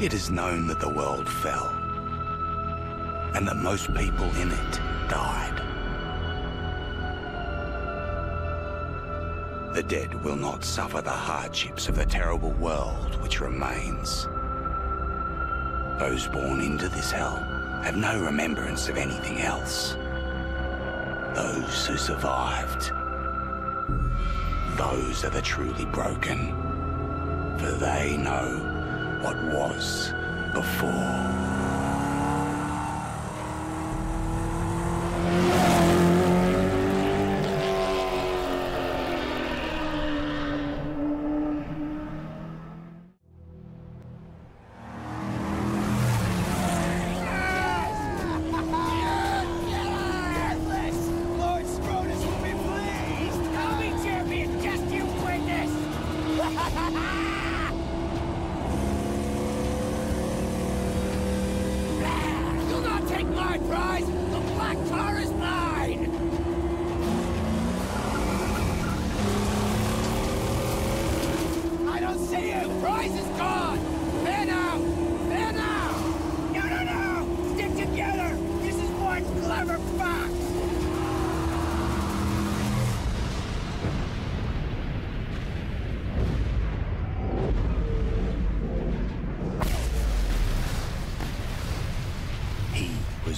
It is known that the world fell, and that most people in it died. The dead will not suffer the hardships of the terrible world which remains. Those born into this hell have no remembrance of anything else. Those who survived, those are the truly broken, for they know what was before. Take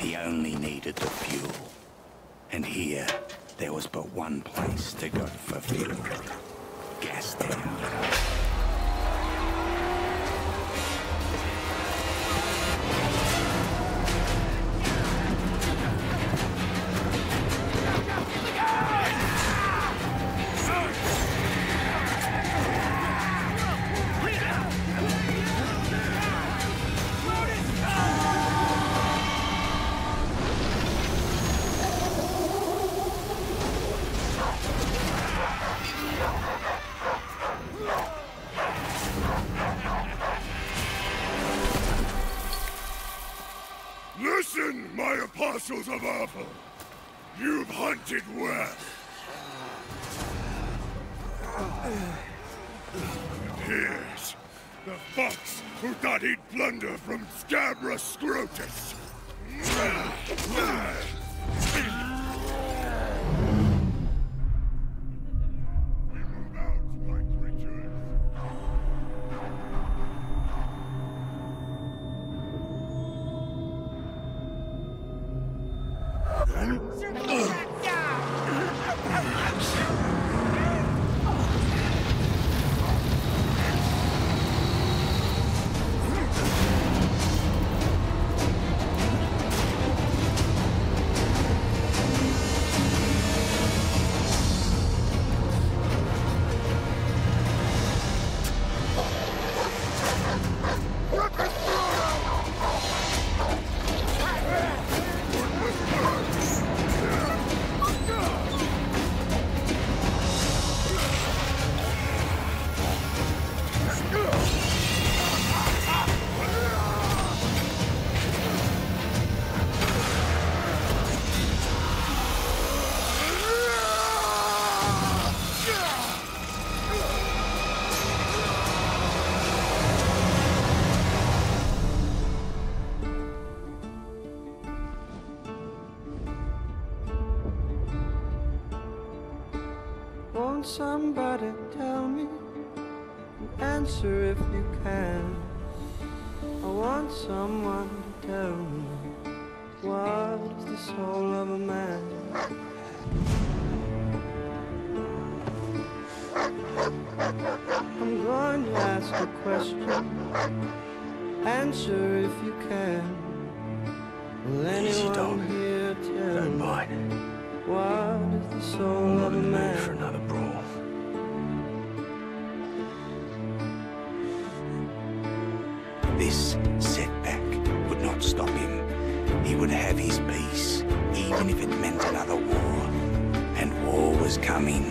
He only needed the fuel. And here, there was but one place to go for fuel. Gastown. Listen, of Apple! You've hunted well. And here's the fox who thought he'd plunder from Scabrous Scrotus. Won't somebody tell me? Answer if you can. I want someone to tell me what is the soul of a man. I'm going to ask a question. Answer if you can. Will Easy, anyone dog. here tell Don't me what is the soul of a in the mood man? This setback would not stop him. He would have his peace, even if it meant another war. And war was coming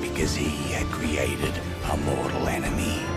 because he had created a mortal enemy.